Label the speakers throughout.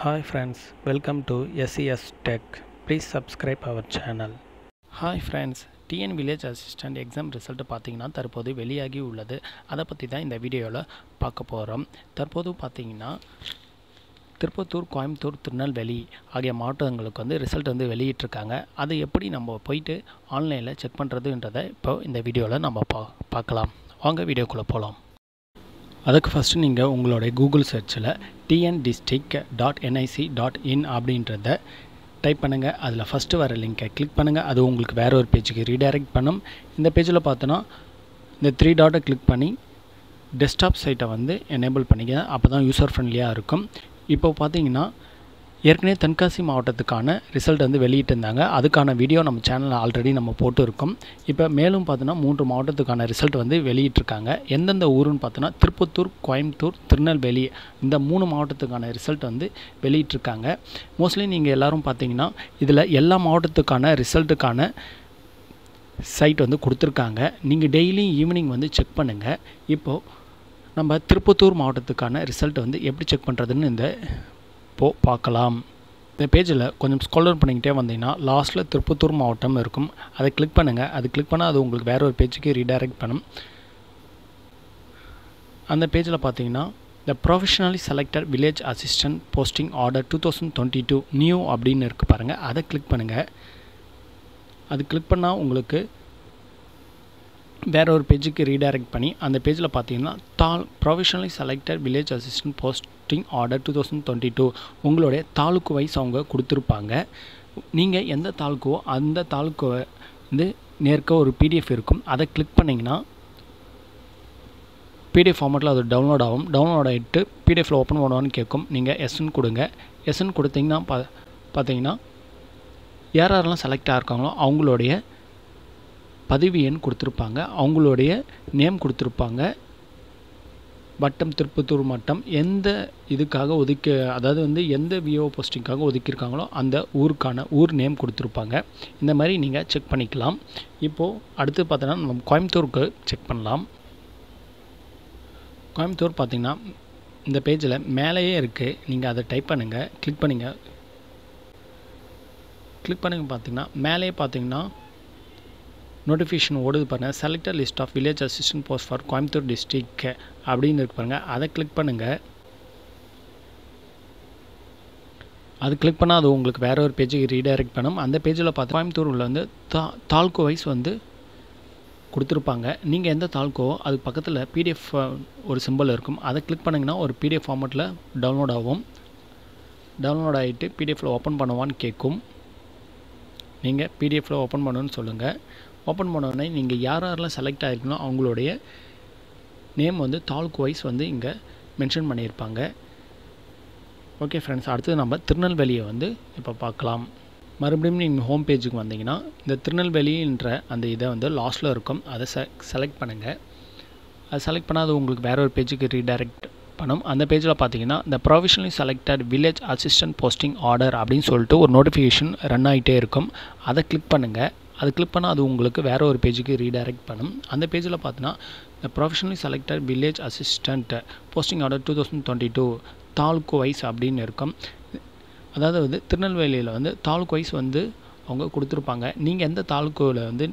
Speaker 1: Hi friends welcome to SCS tech please subscribe our channel hi friends TN village assistant exam result பார்த்தீங்கன்னா தற்போது வெளியாகி உள்ளது. அதை பற்றி தான் இந்த வீடியோவில் பார்க்க போகிறோம் தற்போது பார்த்தீங்கன்னா திருப்பத்தூர் கோயம்புத்தூர் திருநெல்வேலி ஆகிய மாவட்டங்களுக்கு வந்து ரிசல்ட் வந்து வெளியிட்டிருக்காங்க. அதை எப்படி நம்ம போயிட்டு ஆன்லைனில் செக் பண்ணுறதுன்றதை இப்போ இந்த வீடியோவில் நம்ம பா பார்க்கலாம். வாங்க வீடியோக்குள்ளே போகலாம் அதுக்கு ஃபஸ்ட்டு நீங்கள் உங்களுடைய கூகுள் சர்ச்சில் TN district dot NIC dot in அப்படின்றத டைப் பண்ணுங்கள் அதில் ஃபஸ்ட்டு வர லிங்கை கிளிக் பண்ணுங்கள் அது உங்களுக்கு வேறு ஒரு பேஜுக்கு ரீடைரக்ட் பண்ணும். இந்த பேஜில் பார்த்தோன்னா இந்த த்ரீ டாட்டை கிளிக் பண்ணி டெஸ்க்டாப் சைட்டை வந்து எனேபிள் பண்ணிக்க அப்போ தான் யூசர் ஃப்ரெண்ட்லியாக இருக்கும். இப்போ பார்த்தீங்கன்னா ஏற்கனவே தென்காசி மாவட்டத்துக்கான ரிசல்ட் வந்து வெளியிட்டிருந்தாங்க. அதுக்கான வீடியோ நம்ம சேனலில் ஆல்ரெடி நம்ம போட்டுருக்கோம். இப்போ மேலும் பார்த்தோன்னா மூன்று மாவட்டத்துக்கான ரிசல்ட் வந்து வெளியிட்டிருக்காங்க. எந்தெந்த ஊருன்னு பார்த்தோன்னா திருப்பத்தூர் கோயம்புத்தூர் திருநெல்வேலி இந்த மூணு மாவட்டத்துக்கான ரிசல்ட் வந்து வெளியிட்டிருக்காங்க. மோஸ்ட்லி நீங்கள் எல்லோரும் பார்த்தீங்கன்னா இதில் எல்லா மாவட்டத்துக்கான ரிசல்ட்டுக்கான சைட் வந்து கொடுத்துருக்காங்க. நீங்கள் டெய்லியும் ஈவினிங் வந்து செக் பண்ணுங்கள் இப்போது நம்ம திருப்பத்தூர் மாவட்டத்துக்கான ரிசல்ட் வந்து எப்படி செக் பண்ணுறதுன்னு இந்த இப்போது பார்க்கலாம். இந்த பேஜில் கொஞ்சம் ஸ்காலர் பண்ணிக்கிட்டே வந்தீங்கன்னா லாஸ்ட்டில் திருப்பத்தூர் மாவட்டம் இருக்கும். அதை கிளிக் பண்ணுங்கள் அது கிளிக் பண்ணால் அது உங்களுக்கு வேறு ஒரு பேஜுக்கு ரீடைரக்ட் பண்ணும். அந்த பேஜில் பார்த்தீங்கன்னா the professionally selected village assistant posting order two thousand twenty two new அப்படின்னு இருக்குது பாருங்கள் அதை கிளிக் பண்ணுங்கள் அது கிளிக் பண்ணால் உங்களுக்கு வேற ஒரு பேஜுக்கு ரீடைரக்ட் பண்ணி அந்த பேஜில் பார்த்தீங்கன்னா தால் professionally selected village assistant posting order two thousand twenty two உங்களுடைய தாலுக்கு வைஸ் அவங்க கொடுத்துருப்பாங்க. நீங்கள் எந்த தாலுக்கோ அந்த தாலுக்குவை வந்து நேர்க்க ஒரு பிடிஎஃப் இருக்கும். அதை கிளிக் பண்ணிங்கன்னா பிடிஎஃப் ஃபார்மேட்டில் அது டவுன்லோட் ஆகும். டவுன்லோட் ஆகிட்டு பிடிஎஃப்பில் ஓப்பன் பண்ணுவான்னு கேட்கும். நீங்கள் எஸ்என் கொடுங்க. எஸ்என் கொடுத்தீங்கன்னா பா பார்த்தீங்கன்னா யார் யாரெல்லாம் செலக்ட் ஆகிருக்காங்களோ அவங்களுடைய பதிவு எண் கொடுத்துருப்பாங்க. அவங்களுடைய நேம் கொடுத்துருப்பாங்க. வட்டம் திருப்பத்தூர் மட்டம் எந்த இதுக்காக ஒதுக்கி அதாவது வந்து எந்த விஓ போஸ்டிங்காக ஒதுக்கியிருக்காங்களோ அந்த ஊருக்கான ஊர் நேம் கொடுத்துருப்பாங்க. இந்த மாதிரி நீங்கள் செக் பண்ணிக்கலாம். இப்போது அடுத்து பார்த்தோன்னா நம்ம கோயம்புத்தூருக்கு செக் பண்ணலாம். கோயம்புத்தூர் பார்த்திங்கன்னா இந்த பேஜில் மேலேயே இருக்குது நீங்கள் அதை டைப் பண்ணுங்கள் கிளிக் பண்ணுங்கள் கிளிக் பண்ணுங்க பார்த்திங்கன்னா மேலேயே பார்த்தீங்கன்னா நோட்டிஃபிகேஷன் ஓடுது பாருங்கள் selected list of village assistant post for Coimbatore district அப்படின்னு இருக்கு பாருங்கள் அதை கிளிக் பண்ணுங்கள் அது கிளிக் பண்ணால் அது உங்களுக்கு வேறு ஒரு பேஜுக்கு ரீடைரக்ட் பண்ணும். அந்த பேஜில் பார்த்து கோயம்புத்தூர் உள்ள வந்து தா தாலுக்கோ வைஸ் வந்து கொடுத்துருப்பாங்க. நீங்கள் எந்த தாலுக்கோவோ அதுக்கு பக்கத்தில் பிடிஎஃப் ஒரு சிம்பிள் இருக்கும். அதை கிளிக் பண்ணிங்கன்னா ஒரு பிடிஎஃப் ஃபார்மெட்டில் டவுன்லோட் ஆகும். டவுன்லோட் ஆகிட்டு பிடிஎஃப்பில் ஓப்பன் பண்ணுவான்னு கேட்கும் நீங்கள் பிடிஎஃப்பில் ஓப்பன் பண்ணணும்னு சொல்லுங்கள் ஓப்பன் பண்ணோடனே நீங்கள் யார் யாரெல்லாம் செலக்ட் ஆகிருக்கணும் அவங்களுடைய நேம் வந்து தாலுக்கு வைஸ் வந்து இங்கே மென்ஷன் பண்ணியிருப்பாங்க. ஓகே ஃப்ரெண்ட்ஸ் அடுத்தது நம்ம திருநெல்வேலியை வந்து இப்போ பார்க்கலாம். மறுபடியும் நீங்கள் ஹோம் பேஜுக்கு வந்தீங்கன்னா இந்த திருநெல்வேலின்ற அந்த இதை வந்து லாஸ்ட்டில் இருக்கும். அதை செ செலக்ட் பண்ணுங்கள் அதை செலக்ட் பண்ணால் அது உங்களுக்கு வேற ஒரு பேஜுக்கு ரீடைரக்ட் பண்ணும். அந்த பேஜில் பார்த்தீங்கன்னா இந்த professionally selected village assistant posting order அப்படின்னு சொல்லிட்டு ஒரு நோட்டிஃபிகேஷன் ரன் ஆகிட்டே இருக்கும். அதை கிளிக் பண்ணுங்கள் அது கிளிக் பண்ணால் அது உங்களுக்கு வேறு ஒரு பேஜுக்கு ரீடைரக்ட் பண்ணும். அந்த பேஜில் பார்த்தோன்னா இந்த professionally selected village assistant posting order two thousand twenty two taluk wise அப்படின்னு இருக்கும். அதாவது வந்து திருநெல்வேலியில் வந்து தாலுக்கு வைஸ் வந்து அவங்க கொடுத்துருப்பாங்க. நீங்கள் எந்த தாலுக்குவில் வந்து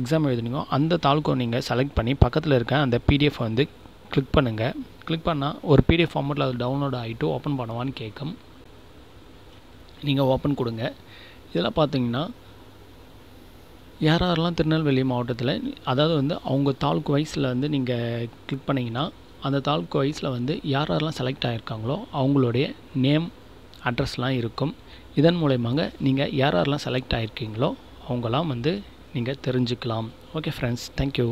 Speaker 1: எக்ஸாம் எழுதுனீங்களோ அந்த தாலுக்கோ நீங்கள் செலக்ட் பண்ணி பக்கத்தில் இருக்க அந்த பிடிஎஃப் வந்து கிளிக் பண்ணுங்கள் கிளிக் பண்ணால் ஒரு பிடிஎஃப் ஃபார்மெட்டில் அது டவுன்லோட் ஆகிட்டு ஓப்பன் பண்ணுவான்னு கேட்கும் நீங்கள் ஓப்பன் கொடுங்க. இதெல்லாம் பார்த்தீங்கன்னா யார் யாரெல்லாம் திருநெல்வேலி மாவட்டத்தில் அதாவது வந்து அவங்க தாலுக்கு வைஸில் வந்து நீங்கள் கிளிக் பண்ணிங்கன்னா அந்த தாலுக்கு வைஸில் வந்து யார் யாரெல்லாம் செலக்ட் ஆகிருக்காங்களோ அவங்களுடைய நேம் அட்ரஸ்லாம் இருக்கும். இதன் மூலயமாக நீங்கள் யார் யாரெல்லாம் செலக்ட் ஆகிருக்கீங்களோ அவங்களாம் வந்து நீங்கள் தெரிஞ்சுக்கலாம். Okay friends thank you